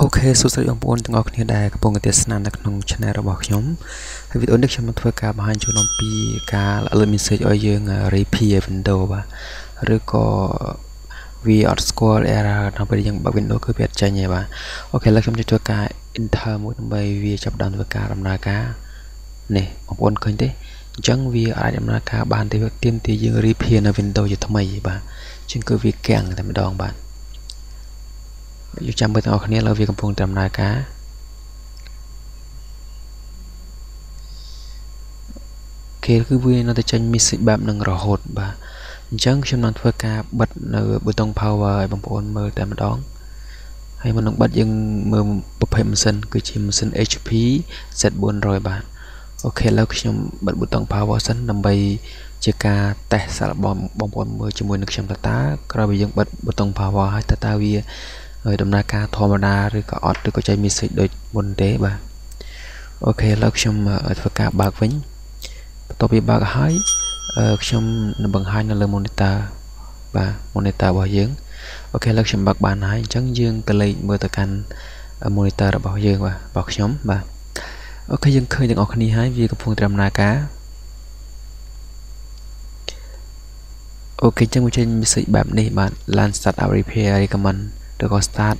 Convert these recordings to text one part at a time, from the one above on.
OK សួស្តីបងប្អូនទាំងអស់គ្នាដែលកំពុងទស្សនានៅក្នុង Channel របស់ខ្ញុំហើយវីដេអូនេះខ្ញុំនឹងធ្វើការបង្ហាញជូនអំពីការ alert message ឲ្យយើង repair window បាទឬក៏វាអត់ស្គាល់ error ដល់ពេលយើងបើក window គឺវាអត់ចេញទេបាទ OK ឥឡូវខ្ញុំចាប់ធ្វើការ enter មួយដើម្បីវាចាប់ដើមធ្វើការដំណើរការនេះបងប្អូនឃើញទេ អញ្ចឹងវាអាចដំណើរការបានទេវាទាមទារយើង repair នៅ window ជាថ្មីបាទអញ្ចឹងគឺវាកាំងតែម្ដងបាទយកចាំមើលទាំងអស់គ្នាលើវាកំពុងដំណើរការគេគឺវានៅតែចេញ message បែបនឹងរហូតបាទអញ្ចឹងខ្ញុំនឹងធ្វើការបិទនៅប៊ូតុង power ឲ្យបងប្អូនមើលតែម្ដងហើយមុននឹងបិទយើងមើលប្រភេទម៉ាស៊ីនគឺជាម៉ាស៊ីន HP Z400 បាទ អូខេឥឡូវខ្ញុំបិទប៊ូតុង power សិនដើម្បីជាការតេស្តសាកល្បងបងប្អូនមើលជាមួយនឹងខ្ញុំតើតើក្រោយពីយើងបិទប៊ូតុង power ហើយតើតើវាហើយដំណើរការធម្មតាឬក៏អត់ឬក៏ចេញ message ដូចមុនទេបាទអូខេឥឡូវខ្ញុំធ្វើការបើកវិញបន្ទាប់ពីបើកហើយខ្ញុំនឹងបង្ហាញនៅលើ monitor បាទ monitor របស់យើងអូខេឥឡូវខ្ញុំបើកបានហើយអញ្ចឹងយើងក៏លេខមើលទៅកាន់ monitor របស់យើងបាទរបស់ខ្ញុំបាទ OK យើងឃើញទាំងអស់គ្នាហើយវាកំពុងដំណើរការ OK អញ្ចឹងវាចេញ message បែបនេះបាទ launch startup repair recommend ឬក៏ start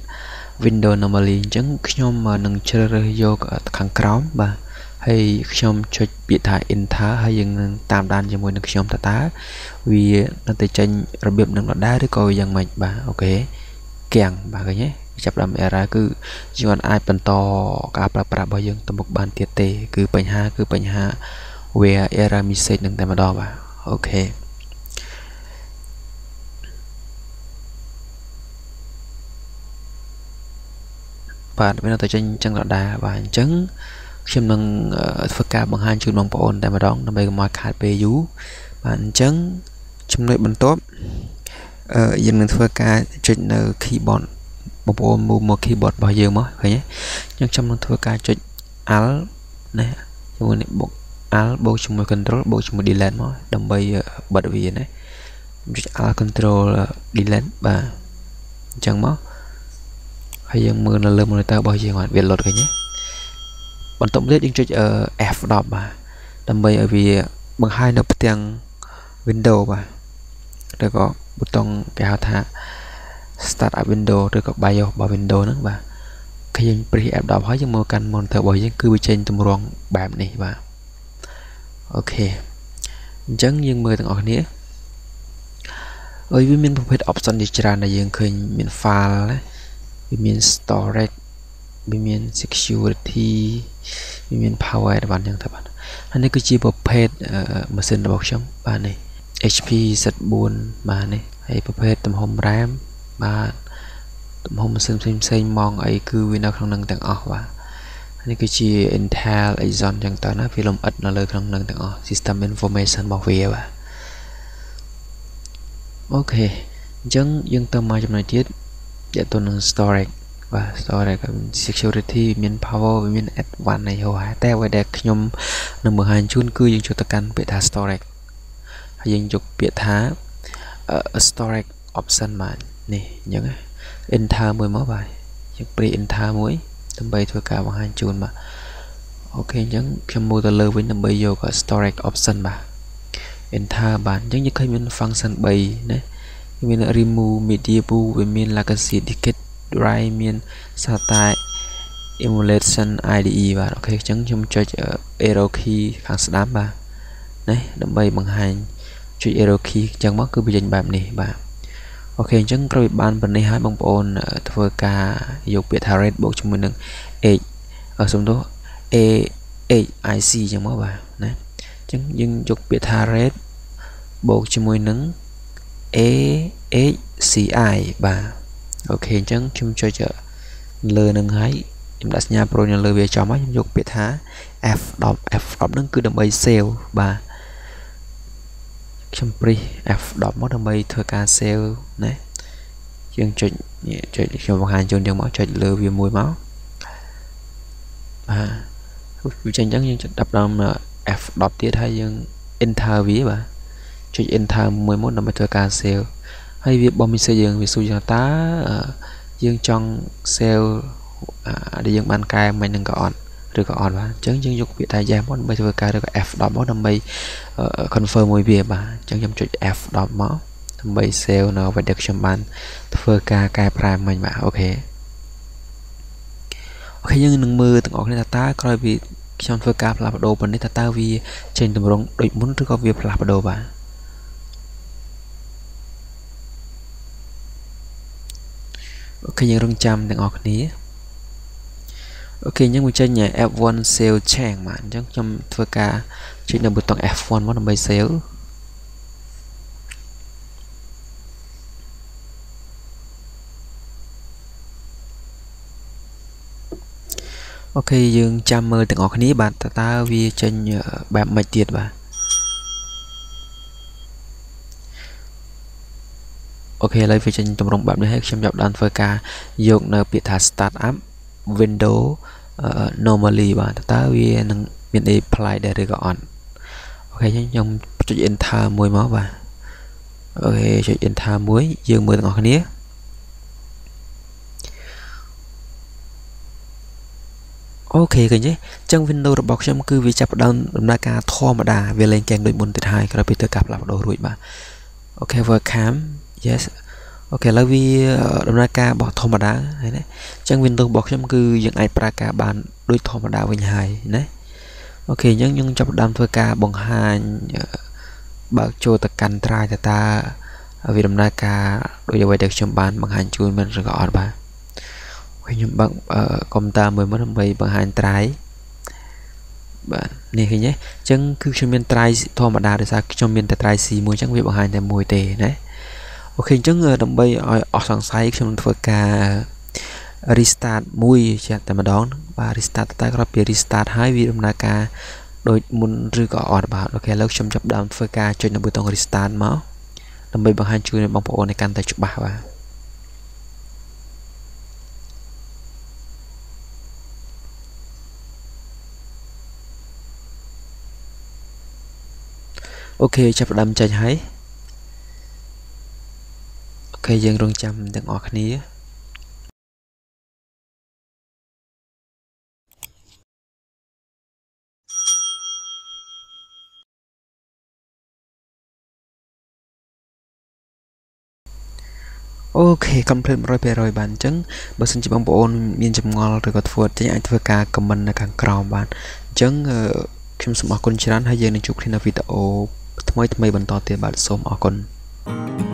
window normally អញ្ចឹងខ្ញុំនឹងជ្រើសរើសយកខាងក្រោមបាទហើយខ្ញុំចុចពាក្យថា enter ហើយយើងនឹងតាមដានជាមួយនឹងខ្ញុំតើតើវានៅតែចេញរបៀបនឹងដដែលឬក៏យ៉ាងម៉េចបាទ OK គាំងបាទឃើញទេ ចាប់ដើម error គឺយើងអាចបន្តការប្រើប្រាស់របស់យើងទៅមុខបានទៀតទេ គឺបញ្ហាគឺបញ្ហា where error message នឹងតែម្ដងបាទអូខេបាទវានៅតែចេញអញ្ចឹងដដែលបាទអញ្ចឹងខ្ញុំនឹងធ្វើការបង្ហាញជូនបងប្អូនតែម្ដងដើម្បីកុំឲ្យខាតពេលយូរបាទអញ្ចឹងចំណុចបន្ទាប់អឺយើងនឹងធ្វើការចុចនៅ keyboard បងប្អូន move មក keyboard របស់យើងមកឃើញទេអញ្ចឹងខ្ញុំនឹងធ្វើការចុច alt ណាជាមួយនេះបុក alt បូកជាមួយ control បូកជាមួយ delete មកដើម្បីបិទវាណាខ្ញុំចុច alt control delete បាទអញ្ចឹងមកហើយយើងមើលនៅលើ monitor របស់យើងអត់វាលុតឃើញទេបន្ទាប់ទៀតយើងចុច F10 បាទដើម្បីឲ្យវាបង្ហាញនៅផ្ទាំង window បាទឬក៏ប៊ូតុងគេហៅថា start up window ឬក៏ BIOS របស់ window ហ្នឹងបាទ khi យើង press F10 ហើយយើងមើលកាន់ monitor របស់យើងគឺវាចេញទម្រង់បែបនេះបាទអូខេអញ្ចឹងយើងមើលទាំងអស់គ្នាអើយវាមានប្រភេទ option ជាច្រើនដែលយើងឃើញមាន file ណាវាមាន storage វាមាន security វាមាន power advance ចឹងទៅបាទហើយនេះគឺជាប្រភេទម៉ាស៊ីនរបស់ខ្ញុំបាទនេះ HP Z4 បាទនេះហើយប្រភេទទំហំ RAM បាទទំហំម៉ាស៊ីនផ្សេងផ្សេងម៉ងអីគឺវានៅក្នុងនឹងទាំងអស់បាទនេះគឺជា Intel Xeon ចឹងទៅណាវាលំអិតនៅលើក្នុងនឹងទាំងអស់ system information របស់វាបាទអូខេអញ្ចឹងយើងទៅមកចំណុចទៀតទាក់ទងនឹង storage បាទ storage security មាន power វាមាន advanced អីហោតែអ្វីដែលខ្ញុំនឹងបង្ហាញជូនគឺយើងចូលទៅកាន់ពាក្យថា storage ហើយយើងយកពាក្យថា storage option បាទ នេះអញ្ចឹង enter មួយមកបាទយើងព្រី enter មួយដើម្បីធ្វើការបង្ហាញជូនបាទអូខេអញ្ចឹងខ្ញុំមើលទៅលើវិញដើម្បីយក storage option បាទ enter បាទអញ្ចឹងយើងឃើញមាន function 3ណាមាន remove media pool វាមាន legacy ticket drive មាន SATA emulation IDE បាទអូខេអញ្ចឹងខ្ញុំចុច arrow key ខាងស្ដាំបាទណាដើម្បីបង្ហាញចុច arrow key អញ្ចឹងមកគឺវាចេញបែបនេះបាទ អូខេអញ្ចឹងក្រោយបានប៉ុណ្នេះហើយបងប្អូនធ្វើការយកពាក្យថា rate បូកជាមួយនឹង h សំដៅ a h ic អញ្ចឹងមកបាទណាអញ្ចឹងយើងយកពាក្យថា rate បូកជាមួយនឹង a h c i បាទអូខេអញ្ចឹងខ្ញុំចុចលើនឹងហើយខ្ញុំដាក់សញ្ញាប្រូនៅលើវាចំហើយខ្ញុំយកពាក្យថា F10 F10 ហ្នឹងគឺដើម្បី save បាទ ខ្ញុំព្រីស F10 មកដើម្បីធ្វើការ save ណាយើងចុចចុចខ្ញុំបង្ហាញជូនយើងមកចុចលើវាមួយមកបាទវាចេញអញ្ចឹងយើងចុចដាក់ដល់ F10 ទៀតហើយយើង enter វាបាទចុច enter មួយមុនដើម្បីធ្វើការ save ហើយវាបំមានសេយើងវាសួរយើងតើយើងចង់ sell ដែលយើងបានកែមិននឹងក៏អត់ ឬក៏អត់បាទអញ្ចឹងយើងយកពាក្យថា yes មកដើម្បីធ្វើការឬក៏ F10 មកដើម្បី confirm មួយវាបាទអញ្ចឹងខ្ញុំចុច F10 មកដើម្បី save នៅអ្វីដែលខ្ញុំបាន ធ្វើការកែប្រែមិញបាទអូខេOK យើងនឹងមើលទាំងអស់គ្នាថាតើក្រោយពីខ្ញុំធ្វើការផ្លាស់ប្ដូរប៉ុណ្នេះថាតើវាចេញទម្រង់ដូចមុនឬក៏វាផ្លាស់ប្ដូរបាទ OK យើងរងចាំទាំងអស់គ្នា OK អញ្ចឹងវាចេញ F1 save change បាទអញ្ចឹងខ្ញុំធ្វើការចុចនៅប៊ូតុង F1 មកដើម្បី save OK យើងចាំមើលទាំងអស់គ្នាបាទតើវាចេញបែបម៉េចទៀតបាទ OK ឥឡូវវាចេញទម្រង់បែបនេះហើយខ្ញុំចាប់ដើមធ្វើការយកនៅពាក្យថា start up window normally បាទតើវានឹងមាន apply ដែរឬក៏អត់ OK ខ្ញុំចុច enter មួយមកបាទ OK ចុច enter មួយយើងមើលទាំងអស់គ្នាOK ឃើញទេអញ្ចឹង Windows របស់ខ្ញុំគឺវាចាប់ផ្ដើមដំណើរការធម្មតាវាលែងគាំងដូចមុនទៀតហើយក្រោយពីធ្វើការផ្លាស់ប្ដូររួចបាទអូខេ welcome yes OK ឥឡូវវាដំណើរការរបស់ធម្មតាហើយណាអញ្ចឹង Windows របស់ខ្ញុំគឺយើងអាចប្រើការបានដូចធម្មតាវិញហើយណា OK អញ្ចឹងខ្ញុំចាប់ផ្ដើមធ្វើការបង្ហាញបើកចូលទៅកាន់ drive តើតើវាដំណើរការដូចអ្វីដែលខ្ញុំបានបង្ហាញជូនមិនឬក៏អត់បាទខ្ញុំបើកកុំព្យូទ័រមួយមកដើម្បីបង្ហាញត្រាយបាទនេះឃើញទេអញ្ចឹងគឺខ្ញុំមានត្រាយធម្មតាដោយសារខ្ញុំមានតែត្រាយ C មួយអញ្ចឹងវាបង្ហាញតែមួយទេណា អូខេអញ្ចឹងដើម្បីឲ្យអស់សង្ស័យខ្ញុំនឹងធ្វើការ restart មួយជាតែម្ដងបាទ restart តែក្រោយពី restart ហើយវាដំណើរការដូចមុនឬក៏អត់បាទអូខេឥឡូវខ្ញុំចាប់ដើមធ្វើការចុចនៅប៊ូតុង restart មកដើម្បីបង្ហាញជូនបងប្អូនឲ្យកាន់តែច្បាស់បាទអូខេចាប់ផ្ដើមចេញហើយអូ ខេយើងរងចាំទាំងអស់គ្នាអូខេ complete 100%បានអញ្ចឹងបើសិនជាបងប្អូនមានចម្ងល់ឬក៏ធ្វើចេញអាចធ្វើការ comment នៅខាងក្រោមបានអញ្ចឹងខ្ញុំសូមអរគុណច្រើនហើយយើងនឹងជួបគ្នានៅវីដេអូថ្មីថ្មីបន្តទៀតបាទសូមអរគុណ